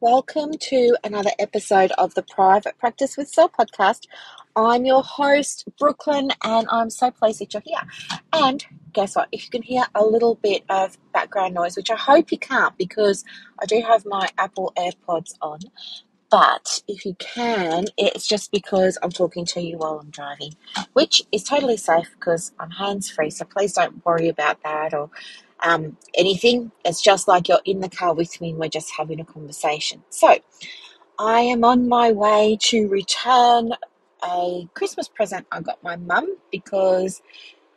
Welcome to another episode of the Private Practice with Soul podcast. I'm your host, Brooklyn, and I'm so pleased that you're here. And guess what? If you can hear a little bit of background noise, which I hope you can't because I do have my Apple AirPods on, but if you can, it's just because I'm talking to you while I'm driving, which is totally safe because I'm hands free. So please don't worry about that or um, anything. It's just like you're in the car with me and we're just having a conversation. So I am on my way to return a Christmas present I got my mum because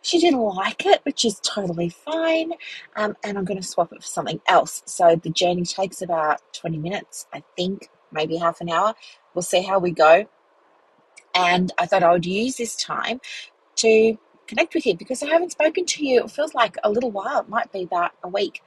she didn't like it, which is totally fine. Um, and I'm going to swap it for something else. So the journey takes about 20 minutes, I think, maybe half an hour. We'll see how we go. And I thought I would use this time to connect with you because I haven't spoken to you. It feels like a little while. It might be about a week.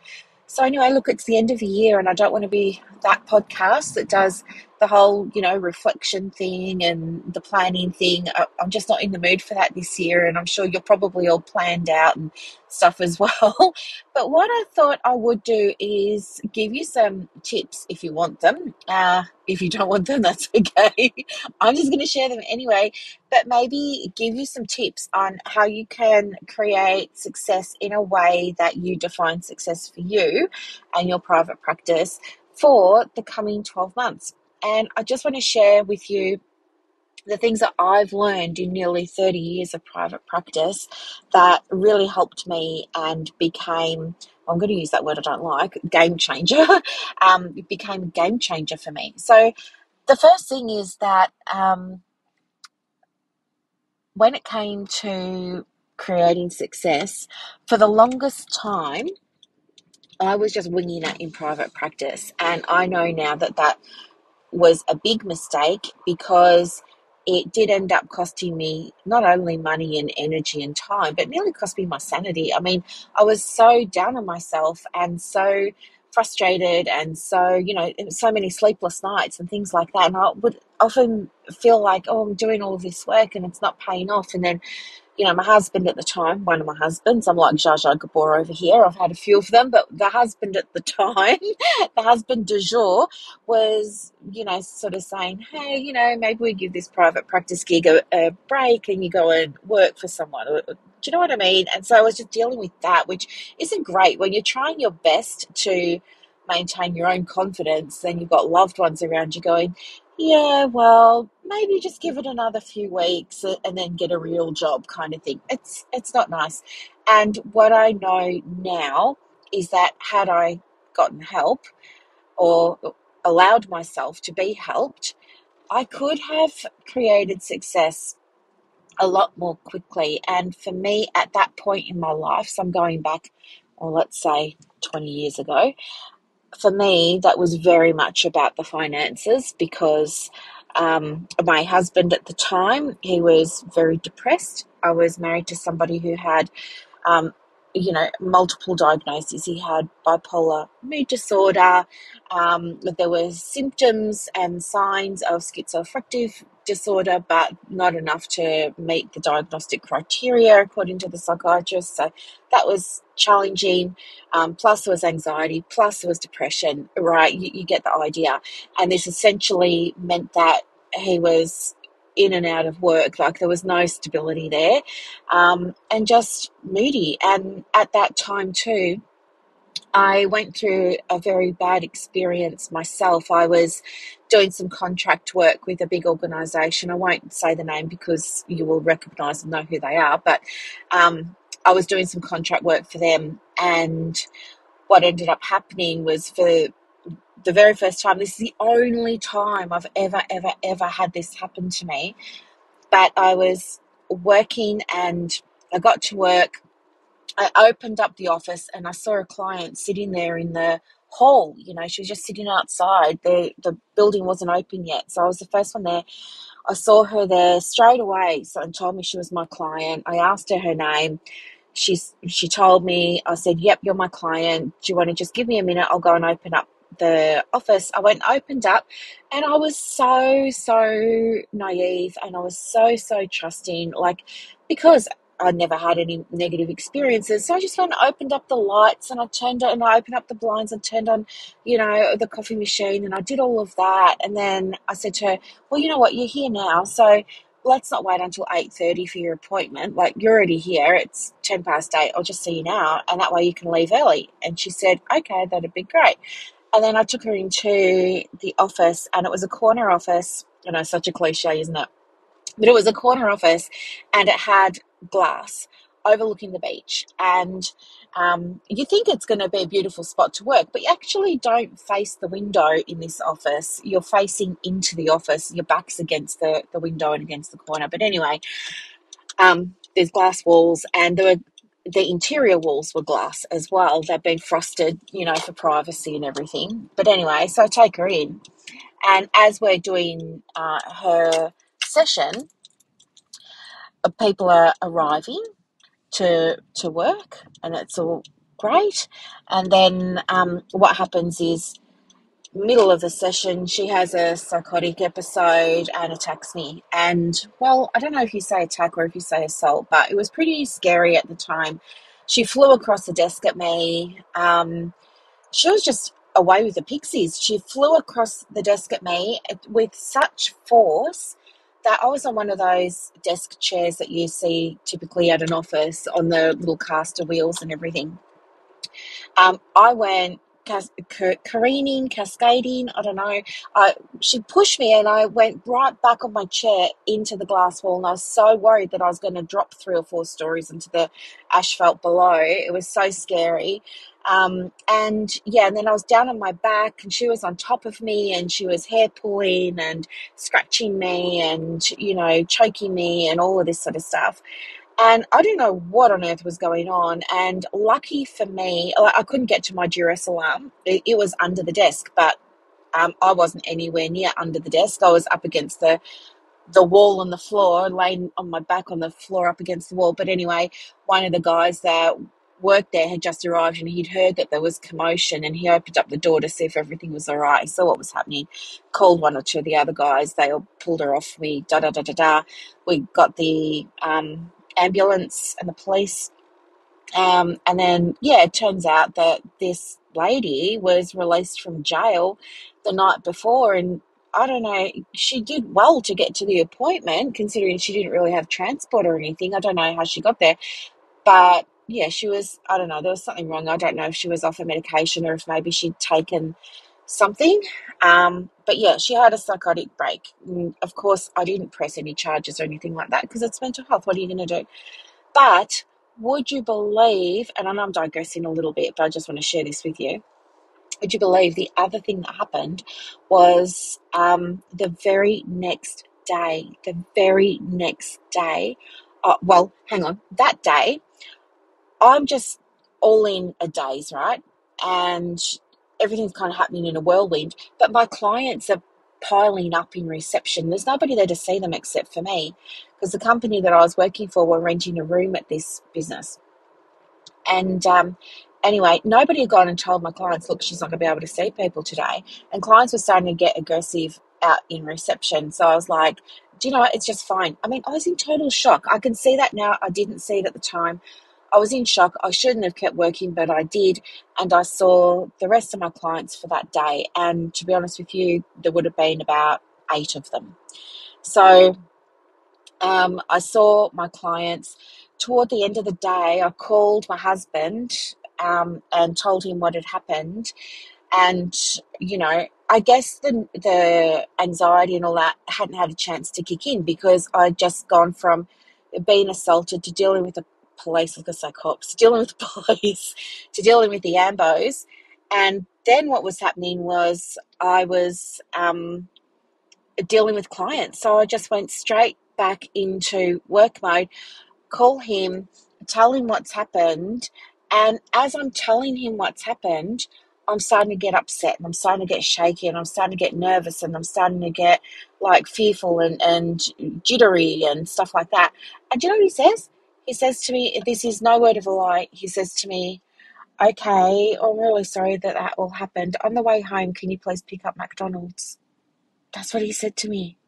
So anyway, look, it's the end of the year, and I don't want to be that podcast that does the whole, you know, reflection thing and the planning thing. I'm just not in the mood for that this year, and I'm sure you're probably all planned out and stuff as well. but what I thought I would do is give you some tips if you want them. Uh, if you don't want them, that's okay. I'm just going to share them anyway, but maybe give you some tips on how you can create success in a way that you define success for you and your private practice for the coming 12 months. And I just want to share with you the things that I've learned in nearly 30 years of private practice that really helped me and became, I'm going to use that word I don't like, game changer. um, it became a game changer for me. So, the first thing is that um, when it came to creating success, for the longest time, I was just winging it in private practice. And I know now that that was a big mistake because it did end up costing me not only money and energy and time, but nearly cost me my sanity. I mean, I was so down on myself and so frustrated and so, you know, so many sleepless nights and things like that. And I would often feel like, oh, I'm doing all this work and it's not paying off. And then you know, my husband at the time, one of my husbands, I'm like Zsa Zsa Gabor over here. I've had a few of them, but the husband at the time, the husband du jour, was, you know, sort of saying, hey, you know, maybe we give this private practice gig a, a break and you go and work for someone. Do you know what I mean? And so I was just dealing with that, which isn't great when you're trying your best to maintain your own confidence. Then you've got loved ones around you going, yeah, well, maybe just give it another few weeks and then get a real job kind of thing. It's it's not nice. And what I know now is that had I gotten help or allowed myself to be helped, I could have created success a lot more quickly. And for me, at that point in my life, so I'm going back, or let's say 20 years ago, for me, that was very much about the finances because um, my husband at the time, he was very depressed. I was married to somebody who had, um, you know, multiple diagnoses. He had bipolar mood disorder. Um, there were symptoms and signs of schizoaffective disorder, but not enough to meet the diagnostic criteria according to the psychiatrist. So that was challenging. Um, plus, there was anxiety, plus, there was depression, right? You, you get the idea. And this essentially meant that he was in and out of work, like there was no stability there, um, and just moody. And at that time, too, I went through a very bad experience myself. I was doing some contract work with a big organisation. I won't say the name because you will recognise and know who they are, but um, I was doing some contract work for them. And what ended up happening was for the very first time, this is the only time I've ever, ever, ever had this happen to me. But I was working and I got to work I opened up the office and I saw a client sitting there in the hall. You know, she was just sitting outside. The the building wasn't open yet, so I was the first one there. I saw her there straight away, so and told me she was my client. I asked her her name. She's she told me. I said, "Yep, you're my client. Do you want to just give me a minute? I'll go and open up the office." I went and opened up, and I was so so naive, and I was so so trusting, like because I'd never had any negative experiences. So I just went and opened up the lights and I turned on and I opened up the blinds and turned on, you know, the coffee machine and I did all of that. And then I said to her, Well, you know what, you're here now, so let's not wait until eight thirty for your appointment. Like you're already here, it's ten past eight, I'll just see you now and that way you can leave early. And she said, Okay, that'd be great. And then I took her into the office and it was a corner office. You know such a cliche, isn't it? But it was a corner office and it had glass overlooking the beach. And um, you think it's going to be a beautiful spot to work, but you actually don't face the window in this office. You're facing into the office, your back's against the, the window and against the corner. But anyway, um, there's glass walls and there were the interior walls were glass as well. They've been frosted, you know, for privacy and everything. But anyway, so I take her in, and as we're doing uh, her session, uh, people are arriving to to work, and it's all great. And then um, what happens is, middle of the session, she has a psychotic episode and attacks me. And well, I don't know if you say attack or if you say assault, but it was pretty scary at the time. She flew across the desk at me. Um, she was just away with the pixies. She flew across the desk at me with such force that I was on one of those desk chairs that you see typically at an office on the little caster wheels and everything. Um, I went cas- careening, cascading, I don't know. I, she pushed me and I went right back on my chair into the glass wall. And I was so worried that I was going to drop three or four stories into the asphalt below. It was so scary. Um, and yeah, and then I was down on my back and she was on top of me and she was hair pulling and scratching me and, you know, choking me and all of this sort of stuff. And I didn't know what on earth was going on. And lucky for me, I couldn't get to my duress alarm. It, it was under the desk, but um, I wasn't anywhere near under the desk. I was up against the the wall on the floor, laying on my back on the floor up against the wall. But anyway, one of the guys that worked there had just arrived and he'd heard that there was commotion and he opened up the door to see if everything was all right. He saw what was happening, called one or two of the other guys. They all pulled her off me, da da da da da. We got the um, ambulance and the police. Um, and then, yeah, it turns out that this lady was released from jail the night before. And I don't know, she did well to get to the appointment, considering she didn't really have transport or anything. I don't know how she got there. But yeah, she was, I don't know, there was something wrong. I don't know if she was off her medication or if maybe she'd taken something. Um, but yeah, she had a psychotic break. And of course, I didn't press any charges or anything like that because it's mental health. What are you going to do? But would you believe, and I know I'm digressing a little bit, but I just want to share this with you. Would you believe the other thing that happened was um, the very next day, the very next day, uh, well, hang on, that day, I'm just all in a daze, right? And everything's kind of happening in a whirlwind. But my clients are piling up in reception. There's nobody there to see them except for me because the company that I was working for were renting a room at this business. And um, anyway, nobody had gone and told my clients, look, she's not going to be able to see people today. And clients were starting to get aggressive out in reception. So I was like, do you know what? It's just fine. I mean, I was in total shock. I can see that now. I didn't see it at the time. I was in shock. I shouldn't have kept working, but I did. And I saw the rest of my clients for that day. And to be honest with you, there would have been about eight of them. So um, I saw my clients. Toward the end of the day, I called my husband um, and told him what had happened. And, you know, I guess the, the anxiety and all that hadn't had a chance to kick in because I'd just gone from being assaulted to dealing with a police, I say cops, dealing with the police, to dealing with the ambos. And then what was happening was I was um, dealing with clients. So I just went straight back into work mode, call him, tell him what's happened. And as I'm telling him what's happened, I'm starting to get upset and I'm starting to get shaky and I'm starting to get nervous and I'm starting to get like fearful and, and jittery and stuff like that. And do you know what he says? He says to me, This is no word of a lie. He says to me, Okay, I'm really sorry that that all happened. On the way home, can you please pick up McDonald's? That's what he said to me.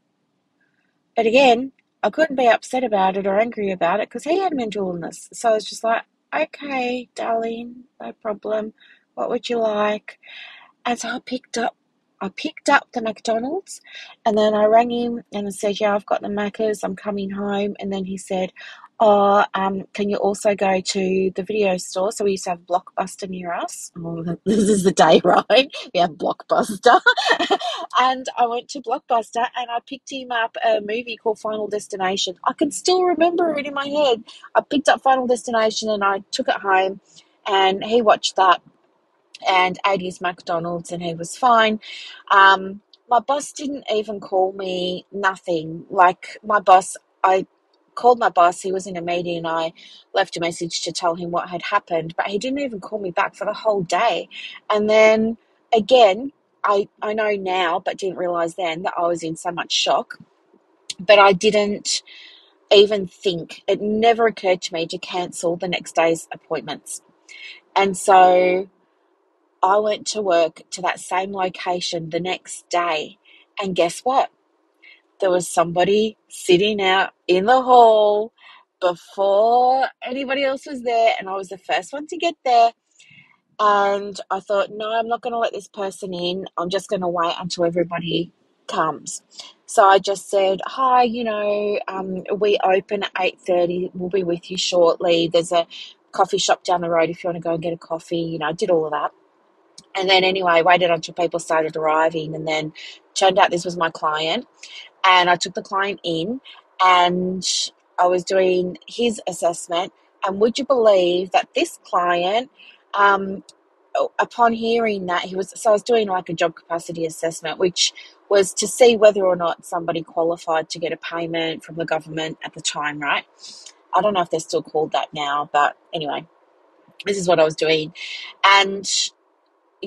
But again, I couldn't be upset about it or angry about it because he had mental illness. So I was just like, okay, darling, no problem. What would you like? And so I picked up I picked up the McDonald's and then I rang him and I said, Yeah, I've got the Maccas, I'm coming home. And then he said, Oh, um, can you also go to the video store? So we used to have Blockbuster near us. Oh, this is the day, right? We have Blockbuster. and I went to Blockbuster and I picked him up a movie called Final Destination. I can still remember it in my head. I picked up Final Destination and I took it home and he watched that and ate his McDonald's and he was fine. Um, my boss didn't even call me, nothing. Like, my boss, I called my boss, he was in a meeting, and I left a message to tell him what had happened, but he didn't even call me back for the whole day. And then again, I, I know now, but didn't realize then that I was in so much shock. But I didn't even think, it never occurred to me to cancel the next day's appointments. And so I went to work to that same location the next day, and guess what? There was somebody sitting out in the hall before anybody else was there, and I was the first one to get there. And I thought, no, I'm not going to let this person in. I'm just going to wait until everybody comes. So I just said, hi, you know, um, we open at 8.30. We'll be with you shortly. There's a coffee shop down the road if you want to go and get a coffee. You know, I did all of that. And then anyway, waited until people started arriving, and then turned out this was my client. And I took the client in, and I was doing his assessment. And would you believe that this client, um, upon hearing that he was, so I was doing like a job capacity assessment, which was to see whether or not somebody qualified to get a payment from the government at the time, right? I don't know if they're still called that now, but anyway, this is what I was doing. And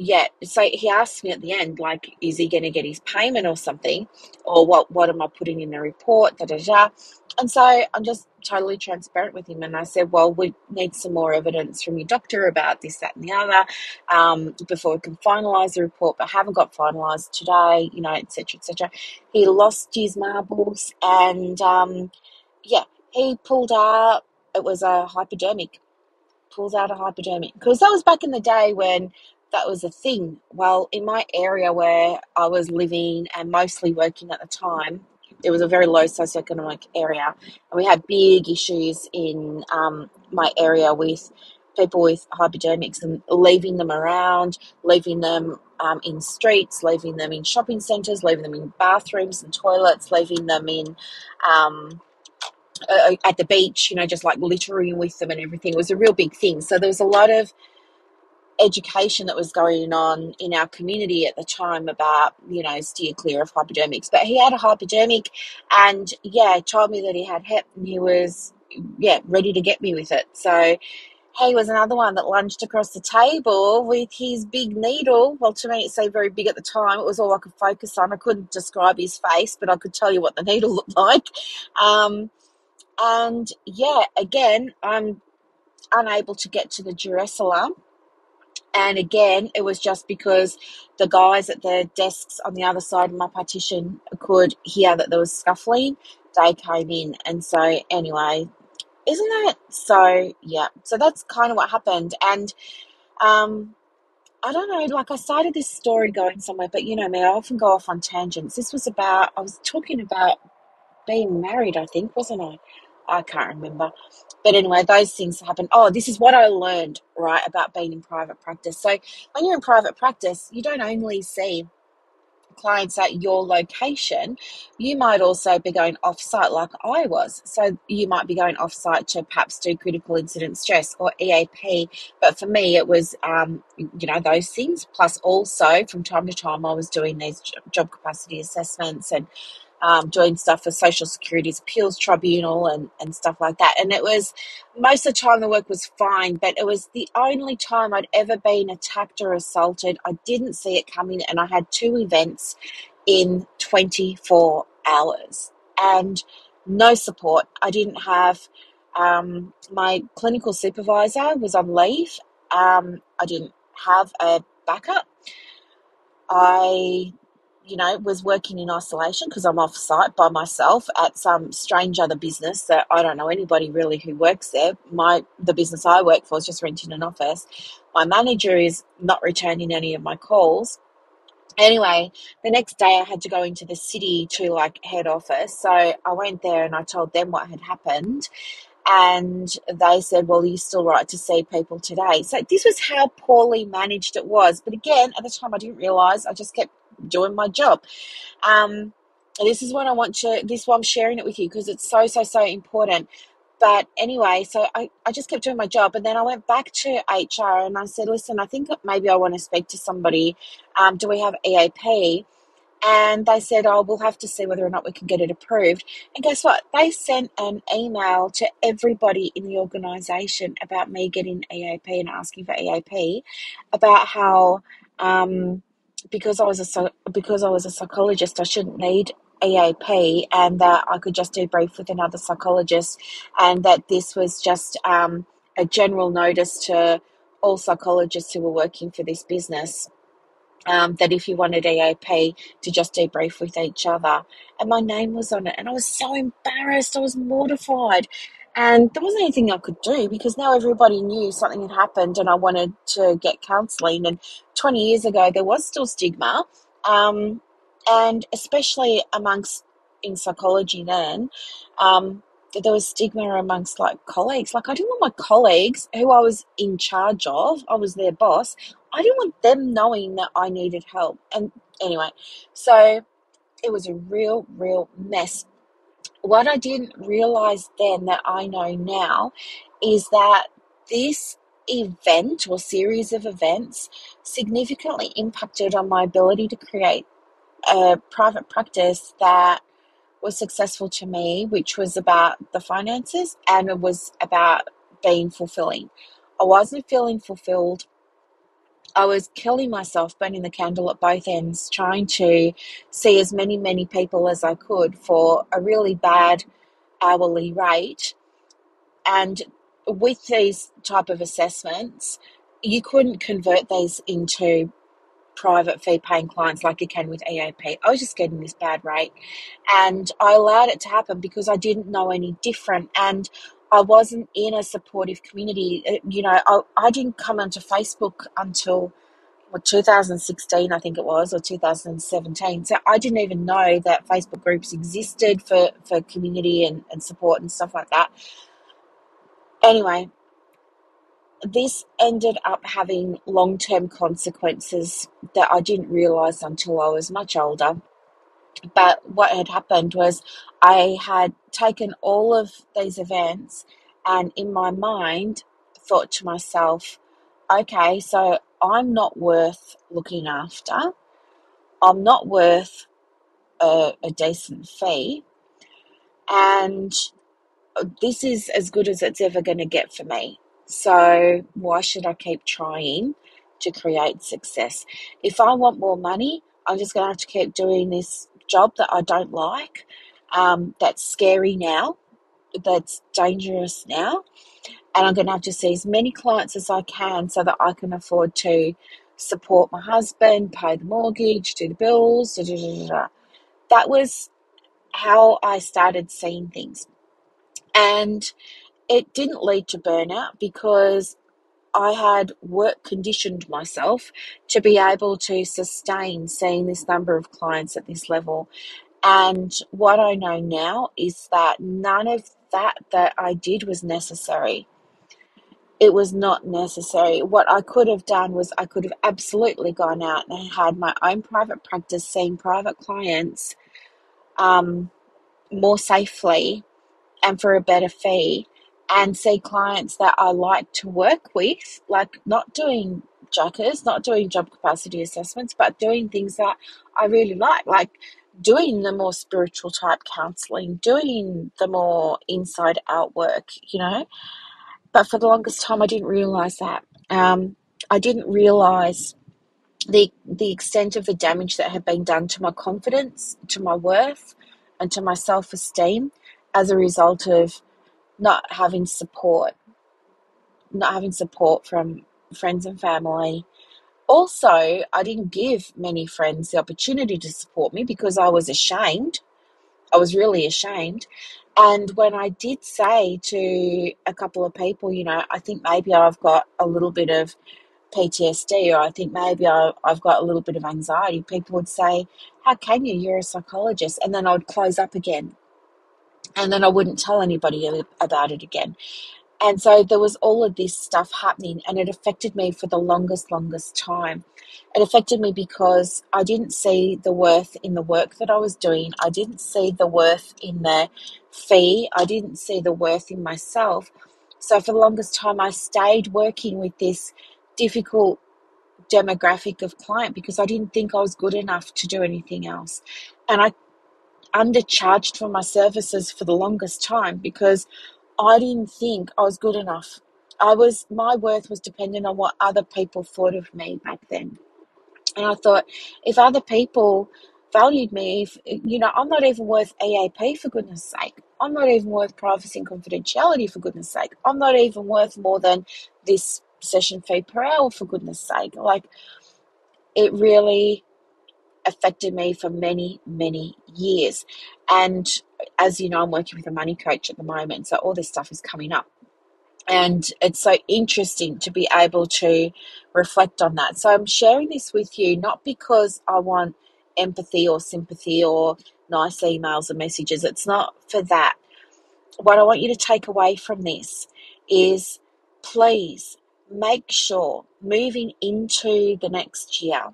yeah, so he asked me at the end, like, is he going to get his payment or something, or what? What am I putting in the report? Da da da. And so I'm just totally transparent with him, and I said, well, we need some more evidence from your doctor about this, that, and the other, um, before we can finalise the report. But haven't got finalised today, you know, etc. etc. He lost his marbles, and um, yeah, he pulled out. It was a hypodermic. Pulls out a hypodermic because that was back in the day when that was a thing. Well, in my area where I was living and mostly working at the time, it was a very low socioeconomic area, and we had big issues in um, my area with people with hypodermics and leaving them around, leaving them um, in streets, leaving them in shopping centres, leaving them in bathrooms and toilets, leaving them in um, uh, at the beach, you know, just like littering with them and everything. It was a real big thing. So there was a lot of education that was going on in our community at the time about, you know, steer clear of hypodermics. But he had a hypodermic and, yeah, told me that he had hep and he was, yeah, ready to get me with it. So he was another one that lunged across the table with his big needle. Well, to me, it seemed very big at the time. It was all I could focus on. I couldn't describe his face, but I could tell you what the needle looked like. Um, and yeah, again, I'm unable to get to the duress alarm and again, it was just because the guys at the desks on the other side of my partition could hear that there was scuffling. They came in. And so, anyway, isn't that so? Yeah. So that's kind of what happened. And um, I don't know, like I started this story going somewhere, but you know me, I often go off on tangents. This was about, I was talking about being married, I think, wasn't I? I can't remember. But anyway, those things happen. Oh, this is what I learned, right, about being in private practice. So when you're in private practice, you don't only see clients at your location, you might also be going off site like I was. So you might be going off site to perhaps do critical incident stress or EAP. But for me, it was, um, you know, those things. Plus, also from time to time, I was doing these job capacity assessments and um, doing stuff for Social Security's Appeals Tribunal and, and stuff like that. And it was most of the time the work was fine, but it was the only time I'd ever been attacked or assaulted. I didn't see it coming, and I had two events in 24 hours and no support. I didn't have um, my clinical supervisor was on leave. Um, I didn't have a backup. I you know, was working in isolation because I'm off site by myself at some strange other business that I don't know anybody really who works there. My the business I work for is just renting an office. My manager is not returning any of my calls. Anyway, the next day I had to go into the city to like head office. So I went there and I told them what had happened and they said, Well, you still right to see people today. So this was how poorly managed it was. But again, at the time, I didn't realize. I just kept doing my job. Um, this is what I want to, this is why I'm sharing it with you because it's so, so, so important. But anyway, so I, I just kept doing my job. And then I went back to HR and I said, Listen, I think maybe I want to speak to somebody. Um, do we have EAP? and they said, Oh, we'll have to see whether or not we can get it approved. And guess what? They sent an email to everybody in the organisation about me getting EAP and asking for EAP, about how um, because I was a because I was a psychologist, I shouldn't need EAP, and that I could just debrief with another psychologist, and that this was just um, a general notice to all psychologists who were working for this business um, that if you wanted EAP to just debrief with each other. And my name was on it. And I was so embarrassed. I was mortified. And there wasn't anything I could do because now everybody knew something had happened and I wanted to get counselling. And 20 years ago, there was still stigma. Um, and especially amongst in psychology then, um, there was stigma amongst like colleagues. Like I didn't want my colleagues who I was in charge of, I was their boss, I didn't want them knowing that I needed help. And anyway, so it was a real, real mess. What I didn't realize then that I know now is that this event or series of events significantly impacted on my ability to create a private practice that was successful to me, which was about the finances and it was about being fulfilling. I wasn't feeling fulfilled I was killing myself, burning the candle at both ends, trying to see as many, many people as I could for a really bad hourly rate. And with these type of assessments, you couldn't convert these into private fee paying clients like you can with EAP. I was just getting this bad rate. And I allowed it to happen because I didn't know any different. And I wasn't in a supportive community. Uh, you know, I, I didn't come onto Facebook until well, 2016, I think it was, or 2017. So I didn't even know that Facebook groups existed for, for community and, and support and stuff like that. Anyway, this ended up having long term consequences that I didn't realize until I was much older. But what had happened was I had taken all of these events and in my mind thought to myself, okay, so I'm not worth looking after. I'm not worth a, a decent fee. And this is as good as it's ever going to get for me. So why should I keep trying to create success? If I want more money, I'm just going to have to keep doing this job that I don't like, um, that's scary now, that's dangerous now. And I'm going to have to see as many clients as I can so that I can afford to support my husband, pay the mortgage, do the bills. Da, da, da, that was how I started seeing things. And it didn't lead to burnout because I had work conditioned myself to be able to sustain seeing this number of clients at this level. And what I know now is that none of that that I did was necessary. It was not necessary. What I could have done was I could have absolutely gone out and had my own private practice, seeing private clients um, more safely and for a better fee and see clients that I like to work with, like not doing jackers, not doing job capacity assessments, but doing things that I really like, like doing the more spiritual type counseling, doing the more inside out work, you know. But for the longest time, I didn't realize that. Um, I didn't realize the the extent of the damage that had been done to my confidence, to my worth, and to my self esteem as a result of not having support, not having support from friends and family, Also, I didn't give many friends the opportunity to support me because I was ashamed. I was really ashamed. And when I did say to a couple of people, you know, I think maybe I've got a little bit of PTSD or I think maybe I, have got a little bit of anxiety, people would say, How can you? You're a psychologist. And then I would close up again. And then I wouldn't tell anybody about it again. And so there was all of this stuff happening, and it affected me for the longest, longest time. It affected me because I didn't see the worth in the work that I was doing. I didn't see the worth in the fee. I didn't see the worth in myself. So for the longest time, I stayed working with this difficult demographic of client because I didn't think I was good enough to do anything else. And I undercharged for my services for the longest time because I didn't think I was good enough. I was my worth was dependent on what other people thought of me back then. And I thought if other people valued me, if, you know, I'm not even worth EAP for goodness sake. I'm not even worth privacy and confidentiality for goodness sake. I'm not even worth more than this session fee per hour for goodness sake. Like it really affected me for many, many years. And as you know, I'm working with a money coach at the moment, so all this stuff is coming up. And it's so interesting to be able to reflect on that. So I'm sharing this with you not because I want empathy or sympathy or nice emails or messages. It's not for that. What I want you to take away from this is please make sure moving into the next year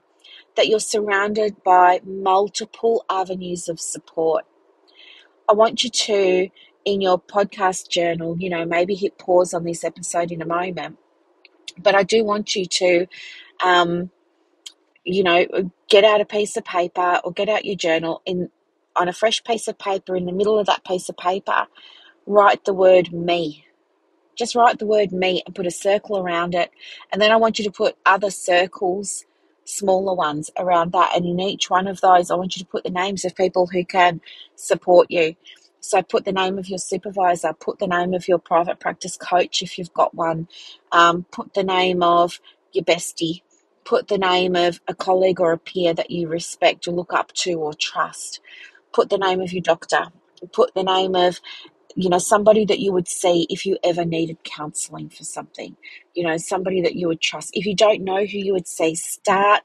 that you're surrounded by multiple avenues of support. I want you to, in your podcast journal, you know, maybe hit pause on this episode in a moment, but I do want you to, um, you know, get out a piece of paper or get out your journal in on a fresh piece of paper. In the middle of that piece of paper, write the word me just write the word me and put a circle around it. And then I want you to put other circles, smaller ones, around that. And in each one of those, I want you to put the names of people who can support you. So put the name of your supervisor, put the name of your private practice coach if you've got one, um, put the name of your bestie, put the name of a colleague or a peer that you respect or look up to or trust, put the name of your doctor, put the name of you know, somebody that you would see if you ever needed counseling for something, you know, somebody that you would trust. If you don't know who you would see, start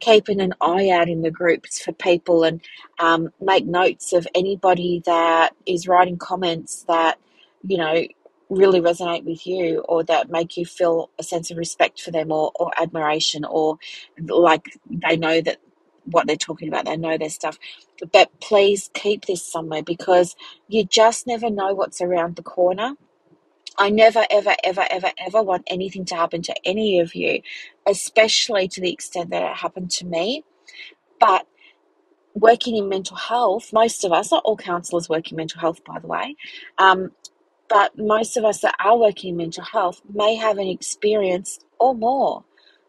keeping an eye out in the groups for people and um, make notes of anybody that is writing comments that, you know, really resonate with you or that make you feel a sense of respect for them or, or admiration or like they know that what they're talking about. They know their stuff. But please keep this somewhere because you just never know what's around the corner. I never, ever, ever, ever, ever want anything to happen to any of you, especially to the extent that it happened to me. But working in mental health, most of us, not all counsellors work in mental health, by the way, um, but most of us that are working in mental health may have an experience or more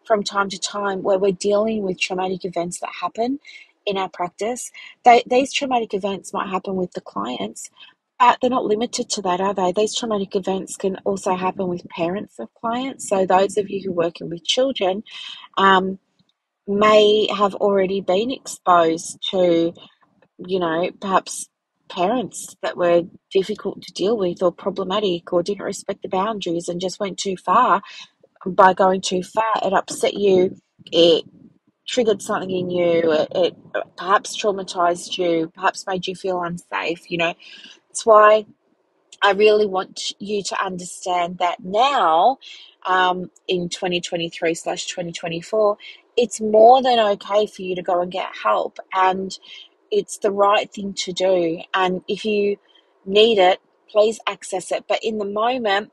from time to time where we're dealing with traumatic events that happen in our practice. They, these traumatic events might happen with the clients, but they're not limited to that, are they? These traumatic events can also happen with parents of clients. So, those of you who are working with children um, may have already been exposed to, you know, perhaps parents that were difficult to deal with or problematic or didn't respect the boundaries and just went too far by going too far, it upset you, it triggered something in you, it, it perhaps traumatized you, perhaps made you feel unsafe. You know, it's why I really want you to understand that now, um, in 2023 slash 2024, it's more than okay for you to go and get help, and it's the right thing to do. And if you need it, please access it. But in the moment,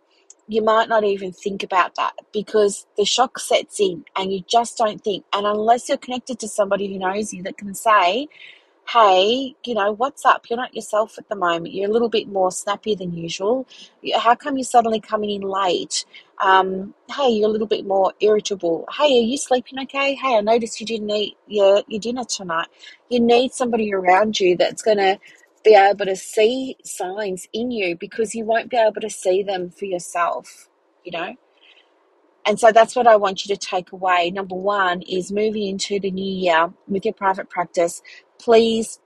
you might not even think about that because the shock sets in and you just don't think. And unless you're connected to somebody who knows you that can say, hey, you know, what's up? You're not yourself at the moment. You're a little bit more snappy than usual. How come you're suddenly coming in late? Um, hey, you're a little bit more irritable. Hey, are you sleeping okay? Hey, I noticed you didn't eat your, your dinner tonight. You need somebody around you that's going to be able to see signs in you because you won't be able to see them for yourself, you know. And so that's what I want you to take away. Number one is moving into the new year with your private practice. Please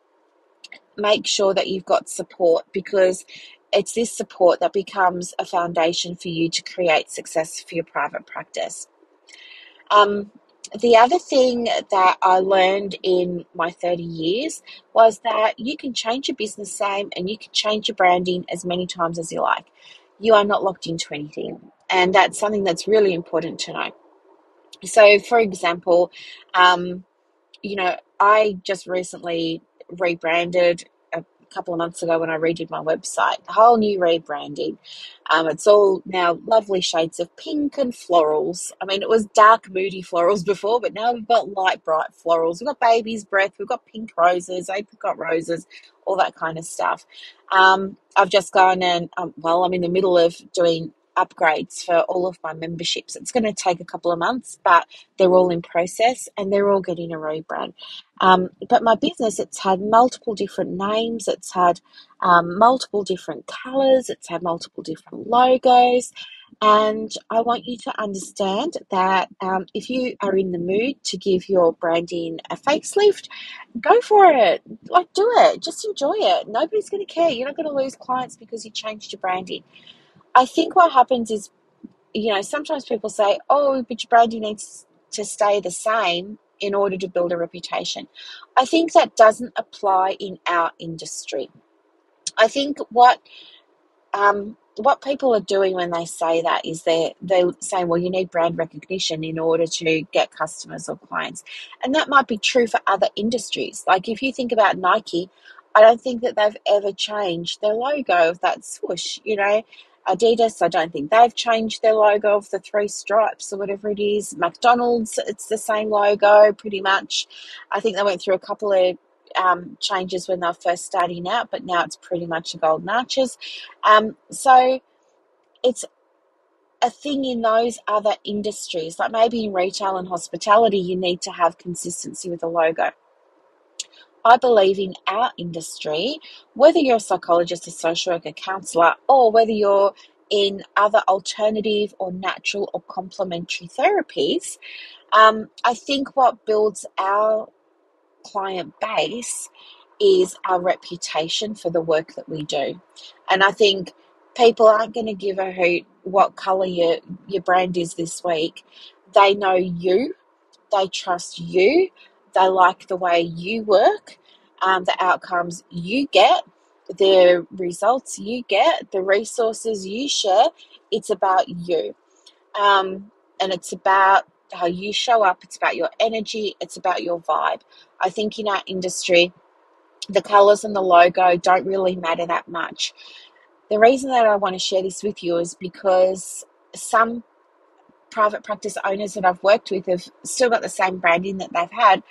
make sure that you've got support because it's this support that becomes a foundation for you to create success for your private practice. Um, the other thing that I learned in my 30 years was that you can change your business name and you can change your branding as many times as you like. You are not locked into anything. And that's something that's really important to know. So, for example, um, you know, I just recently rebranded couple of months ago when I redid my website. A whole new rebranding. Um, it's all now lovely shades of pink and florals. I mean, it was dark, moody florals before, but now we've got light, bright florals. We've got baby's breath, we've got pink roses, apricot roses, all that kind of stuff. Um, I've just gone and, um, well, I'm in the middle of doing upgrades for all of my memberships. It's going to take a couple of months, but they're all in process and they're all getting a rebrand. Um, but my business, it's had multiple different names, it's had um, multiple different colors, it's had multiple different logos. And I want you to understand that um, if you are in the mood to give your branding a facelift, go for it. Like, do it. Just enjoy it. Nobody's going to care. You're not going to lose clients because you changed your branding. I think what happens is, you know, sometimes people say, oh, but your branding needs to stay the same in order to build a reputation. I think that doesn't apply in our industry. I think what um, what people are doing when they say that is they're they're saying, well, you need brand recognition in order to get customers or clients, and that might be true for other industries. Like if you think about Nike, I don't think that they've ever changed their logo of that swoosh. You know, Adidas, I don't think they've changed their logo of the three stripes or whatever it is. McDonald's, it's the same logo pretty much. I think they went through a couple of um, changes when they were first starting out, but now it's pretty much the golden arches. Um, so it's a thing in those other industries, like maybe in retail and hospitality, you need to have consistency with the logo. I believe in our industry, whether you're a psychologist, a social worker, a counselor, or whether you're in other alternative or natural or complementary therapies, um, I think what builds our client base is our reputation for the work that we do. And I think people aren't going to give a hoot what color your, your brand is this week. They know you, they trust you, they like the way you work, um, the outcomes you get, the results you get, the resources you share. It's about you. Um, and it's about how you show up, it's about your energy, it's about your vibe. I think in our industry, the colors and the logo don't really matter that much. The reason that I want to share this with you is because some private practice owners that I've worked with have still got the same branding that they've had,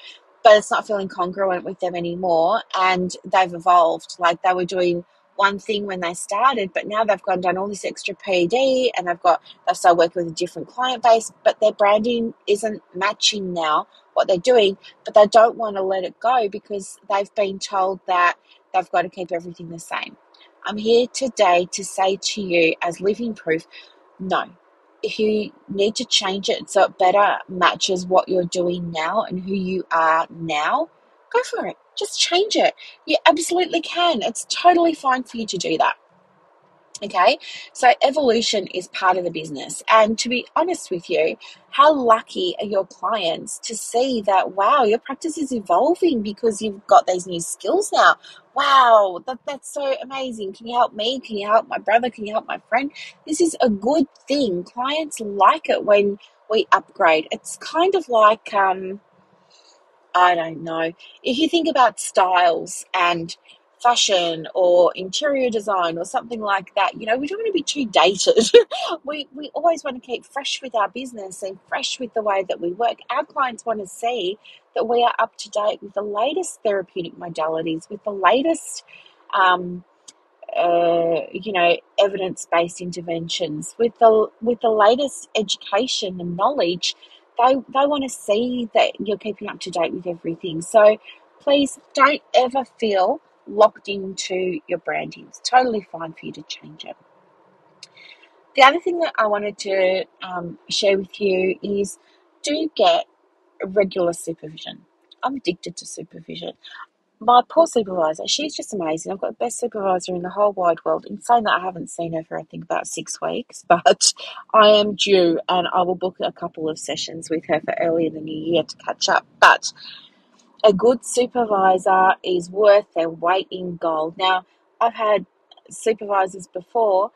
but it's not feeling congruent with them anymore. And they've evolved. Like they were doing one thing when they started, but now they've gone done all this extra PD and they've got they've started working with a different client base, but their branding isn't matching now what they're doing, but they don't want to let it go because they've been told that they've got to keep everything the same. I'm here today to say to you as living proof, no, if you need to change it so it better matches what you're doing now and who you are now, go for it. Just change it. You absolutely can. It's totally fine for you to do that. Okay, so evolution is part of the business. And to be honest with you, how lucky are your clients to see that, wow, your practice is evolving because you've got these new skills now? Wow, that, that's so amazing. Can you help me? Can you help my brother? Can you help my friend? This is a good thing. Clients like it when we upgrade. It's kind of like, um, I don't know, if you think about styles and fashion or interior design or something like that. You know, we don't want to be too dated. we we always want to keep fresh with our business and fresh with the way that we work. Our clients want to see that we are up to date with the latest therapeutic modalities, with the latest um, uh, you know evidence-based interventions with the with the latest education and knowledge they they want to see that you're keeping up to date with everything so please don't ever feel locked into your branding. It's totally fine for you to change it. The other thing that I wanted to um, share with you is do get regular supervision. I'm addicted to supervision. My poor supervisor, she's just amazing. I've got the best supervisor in the whole wide world. In saying that, I haven't seen her for I think about six weeks, but I am due and I will book a couple of sessions with her for early in the new year to catch up. But a good supervisor is worth their weight in gold. Now, I've had supervisors before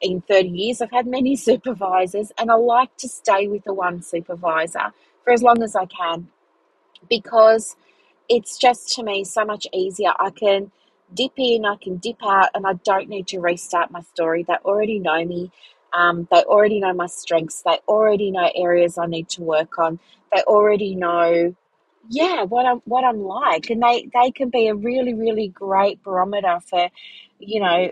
in 30 years, I've had many supervisors, and I like to stay with the one supervisor for as long as I can because it's just to me so much easier. I can dip in, I can dip out, and I don't need to restart my story. They already know me. Um, they already know my strengths. They already know areas I need to work on. They already know, yeah, what I'm what I'm like, and they they can be a really really great barometer for, you know,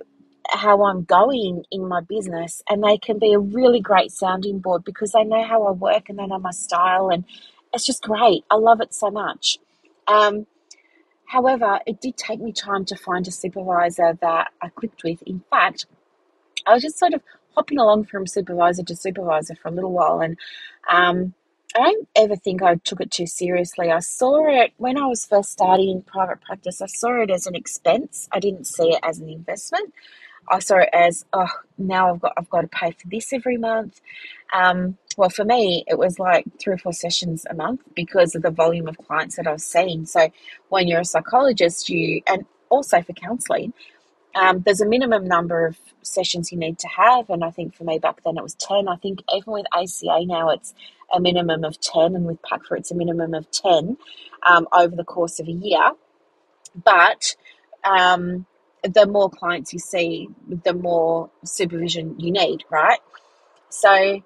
how I'm going in my business, and they can be a really great sounding board because they know how I work and they know my style, and it's just great. I love it so much. Um, however, it did take me time to find a supervisor that I clicked with. In fact, I was just sort of hopping along from supervisor to supervisor for a little while, and um, I don't ever think I took it too seriously. I saw it when I was first starting private practice. I saw it as an expense. I didn't see it as an investment. I saw it as, oh, now I've got I've got to pay for this every month. Um, well, for me, it was like three or four sessions a month because of the volume of clients that I was seeing. So, when you're a psychologist, you and also for counselling, um, there's a minimum number of sessions you need to have, and I think for me back then it was ten. I think even with ACA now it's a minimum of ten, and with PACFA it's a minimum of ten um, over the course of a year. But um, the more clients you see, the more supervision you need, right? So,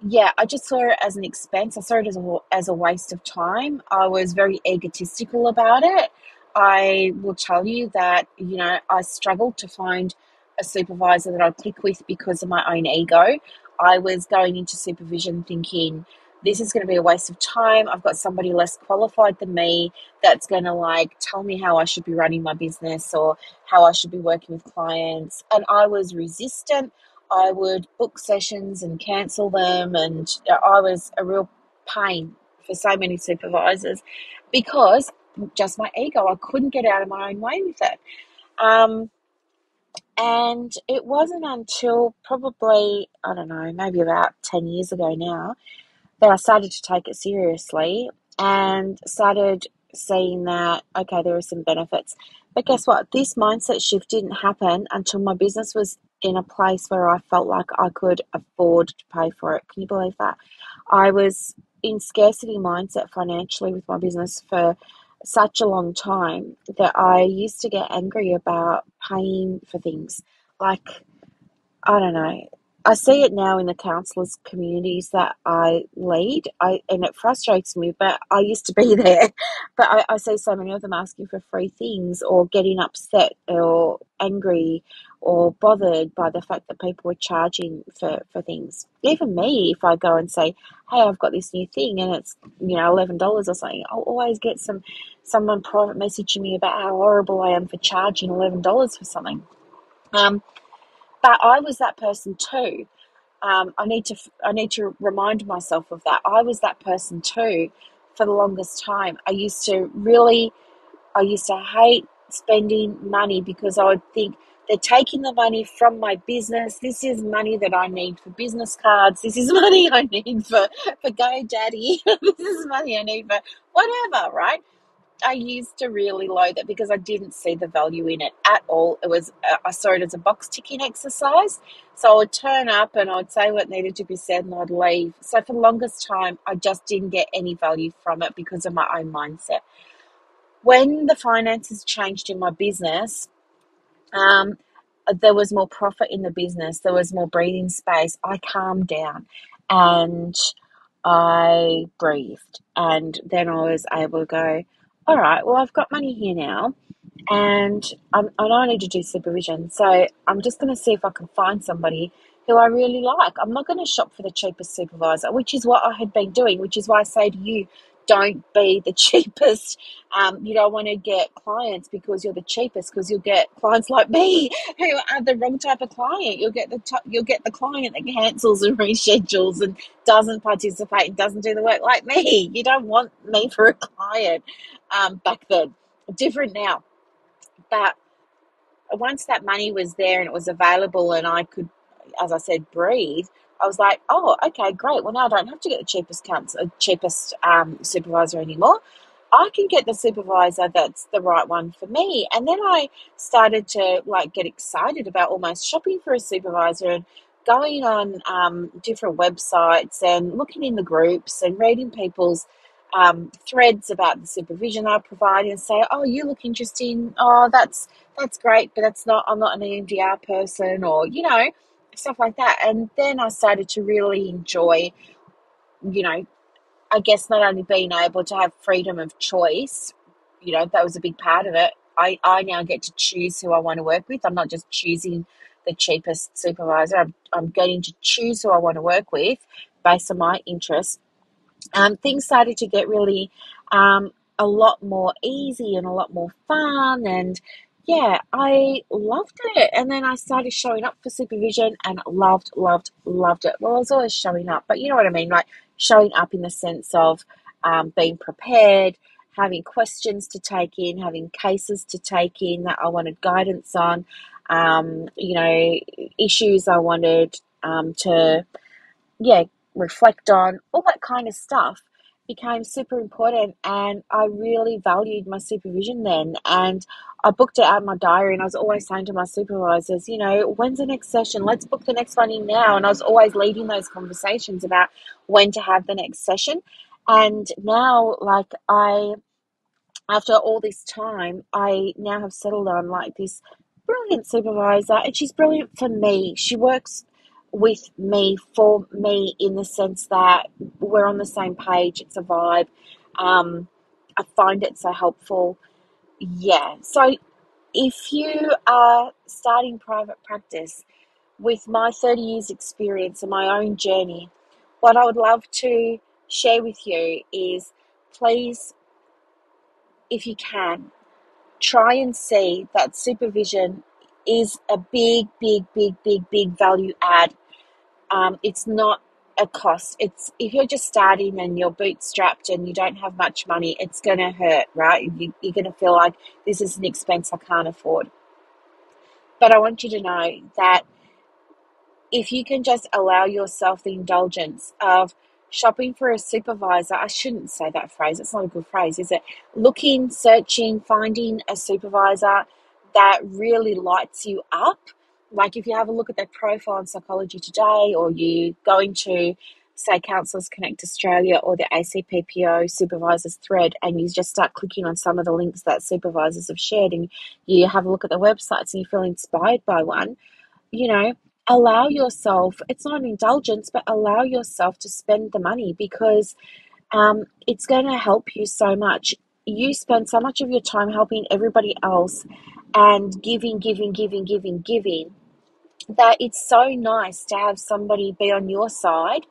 yeah, I just saw it as an expense. I saw it as a, as a waste of time. I was very egotistical about it. I will tell you that, you know, I struggled to find a supervisor that I'd click with because of my own ego. I was going into supervision thinking, this is going to be a waste of time. I've got somebody less qualified than me that's going to like tell me how I should be running my business or how I should be working with clients. And I was resistant. I would book sessions and cancel them. And I was a real pain for so many supervisors because just my ego, I couldn't get out of my own way with it. Um, and it wasn't until probably, I don't know, maybe about 10 years ago now that I started to take it seriously and started seeing that, okay, there are some benefits. But guess what? This mindset shift didn't happen until my business was in a place where I felt like I could afford to pay for it. Can you believe that? I was in scarcity mindset financially with my business for such a long time that I used to get angry about paying for things. Like, I don't know, I see it now in the counsellors communities that I lead, I and it frustrates me. But I used to be there, but I, I see so many of them asking for free things or getting upset or angry or bothered by the fact that people are charging for, for things. Even me, if I go and say, "Hey, I've got this new thing," and it's you know eleven dollars or something, I'll always get some someone private messaging me about how horrible I am for charging eleven dollars for something. Um, but I was that person too. Um, I need to I need to remind myself of that. I was that person too for the longest time. I used to really I used to hate spending money because I would think they're taking the money from my business. This is money that I need for business cards. This is money I need for for GoDaddy. this is money I need for whatever, right? I used to really loathe it because I didn't see the value in it at all. It was uh, I saw it as a box ticking exercise. So I would turn up and I would say what needed to be said and I'd leave. So for the longest time, I just didn't get any value from it because of my own mindset. When the finances changed in my business, um, there was more profit in the business. There was more breathing space. I calmed down and I breathed, and then I was able to go all right, well, I've got money here now and I'm, I know I need to do supervision. So I'm just going to see if I can find somebody who I really like. I'm not going to shop for the cheapest supervisor, which is what I had been doing, which is why I say to you, don't be the cheapest. Um, you don't want to get clients because you're the cheapest because you'll get clients like me who are the wrong type of client. You'll get the t- you'll get the client that cancels and reschedules and doesn't participate and doesn't do the work like me. You don't want me for a client. Um, back then, different now, but once that money was there and it was available and I could, as I said, breathe, I was like, oh, okay, great. Well, now I don't have to get the cheapest counsel, uh, cheapest um, supervisor anymore. I can get the supervisor that's the right one for me. And then I started to like get excited about almost shopping for a supervisor and going on um, different websites and looking in the groups and reading people's um, threads about the supervision I provide and say, oh, you look interesting. Oh, that's that's great, but that's not. I'm not an EMDR person, or you know, stuff like that. And then I started to really enjoy, you know, I guess not only being able to have freedom of choice, you know, that was a big part of it. I, I now get to choose who I want to work with. I'm not just choosing the cheapest supervisor. I'm, I'm getting to choose who I want to work with based on my interests um, things started to get really um, a lot more easy and a lot more fun and yeah i loved it and then i started showing up for supervision and loved loved loved it. Well i was always showing up but you know what i mean like showing up in the sense of um, being prepared having questions to take in having cases to take in that i wanted guidance on um, you know issues i wanted um, to yeah reflect on, all that kind of stuff became super important and I really valued my supervision then and I booked it out in my diary and I was always saying to my supervisors, you know, when's the next session? Let's book the next one in now. And I was always leading those conversations about when to have the next session. And now like I after all this time, I now have settled on like this brilliant supervisor and she's brilliant for me. She works with me for me in the sense that we're on the same page. It's a vibe. Um, I find it so helpful. Yeah. So if you are starting private practice with my 30 years experience and my own journey, what I would love to share with you is please, if you can, try and see that supervision is a big, big, big, big, big value add um, it's not a cost. It's if you're just starting and you're bootstrapped and you don't have much money, it's going to hurt, right? You, you're going to feel like this is an expense I can't afford. But I want you to know that if you can just allow yourself the indulgence of shopping for a supervisor, I shouldn't say that phrase, it's not a good phrase, is it? Looking, searching, finding a supervisor that really lights you up like if you have a look at their profile on Psychology Today, or you go into say Counsellors Connect Australia or the ACPPO supervisors thread, and you just start clicking on some of the links that supervisors have shared, and you have a look at the websites and you feel inspired by one, you know, allow yourself, it's not an indulgence, but allow yourself to spend the money because um, it's going to help you so much. You spend so much of your time helping everybody else and giving, giving, giving, giving, giving that it's so nice to have somebody be on your side,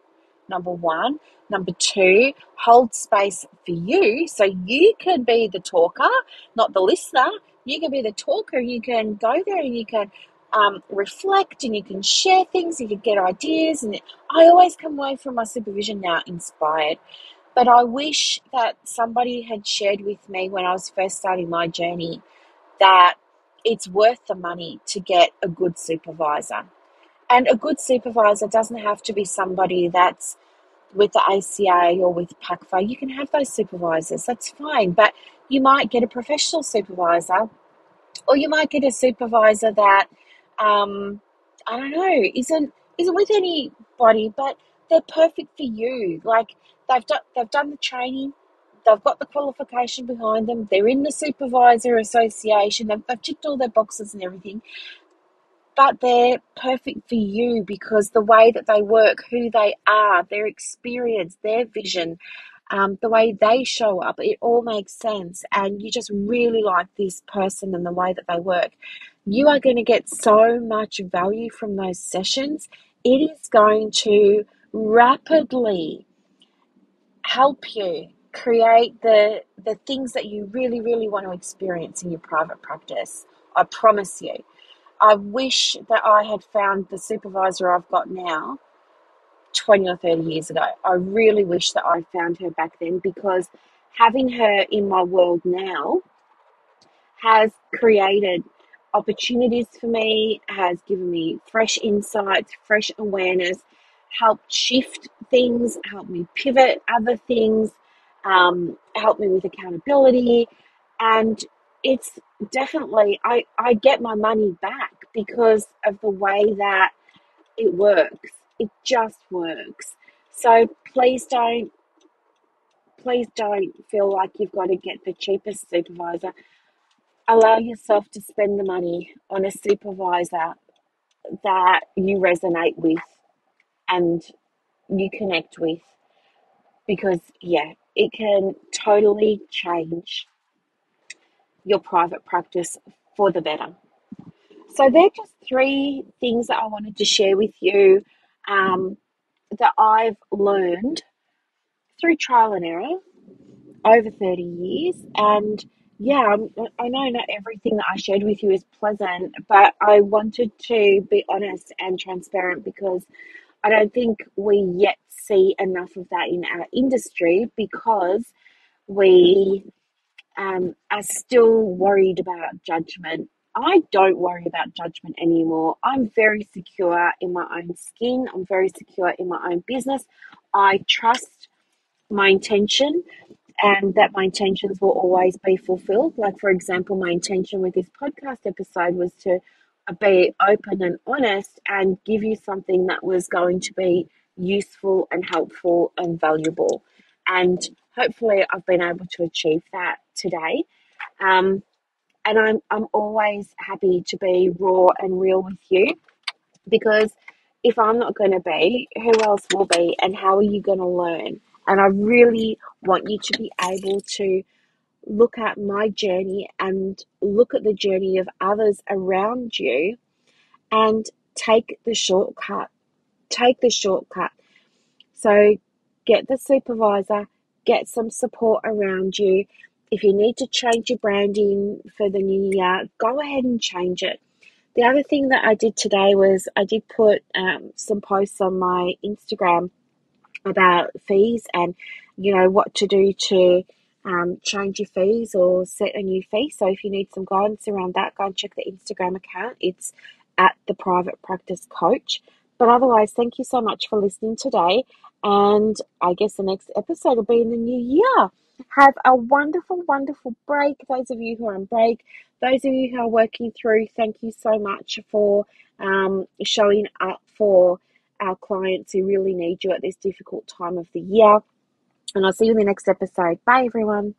number one. Number two, hold space for you so you can be the talker, not the listener. You can be the talker. You can go there and you can um, reflect and you can share things. You can get ideas. And I always come away from my supervision now inspired. But I wish that somebody had shared with me when I was first starting my journey that it's worth the money to get a good supervisor. And a good supervisor doesn't have to be somebody that's with the ACA or with PACFA. You can have those supervisors, that's fine. But you might get a professional supervisor, or you might get a supervisor that, um, I don't know, isn't isn't with anybody, but they're perfect for you. Like they've done they've done the training, they've got the qualification behind them, they're in the supervisor association, they've, they've ticked all their boxes and everything, but they're perfect for you because the way that they work, who they are, their experience, their vision, um, the way they show up, it all makes sense. And you just really like this person and the way that they work. You are going to get so much value from those sessions. It is going to rapidly help you create the the things that you really really want to experience in your private practice. I promise you. I wish that i had found the supervisor i've got now 20 or 30 years ago. I really wish that i found her back then because having her in my world now has created opportunities for me, has given me fresh insights, fresh awareness, helped shift things, helped me pivot other things, um, me with accountability. And it's definitely, I, I get my money back because of the way that it works. It just works. So please don't, please don't feel like you've got to get the cheapest supervisor allow yourself to spend the money on a supervisor that you resonate with and you connect with because yeah it can totally change your private practice for the better. So they're just three things that i wanted to share with you um, that i've learned through trial and error over 30 years. And yeah, I know not everything that I shared with you is pleasant, but I wanted to be honest and transparent because I don't think we yet see enough of that in our industry because we um, are still worried about judgment. I don't worry about judgment anymore. I'm very secure in my own skin, I'm very secure in my own business. I trust my intention and that my intentions will always be fulfilled. Like, for example, my intention with this podcast episode was to be open and honest and give you something that was going to be useful and helpful and valuable. And hopefully, I've been able to achieve that today. Um, and I'm, I'm always happy to be raw and real with you because if I'm not going to be, who else will be? And how are you going to learn? And I really want you to be able to look at my journey and look at the journey of others around you and take the shortcut. Take the shortcut. So get the supervisor, get some support around you. If you need to change your branding for the new year, go ahead and change it. The other thing that I did today was I did put um, some posts on my Instagram about fees and you know what to do to um, change your fees or set a new fee. So if you need some guidance around that, go and check the Instagram account. It's at the private practice coach. But otherwise, thank you so much for listening today. And I guess the next episode will be in the new year. Have a wonderful, wonderful break. Those of you who are on break, those of you who are working through, thank you so much for um, showing up for our clients who really need you at this difficult time of the year. And I'll see you in the next episode. Bye, everyone.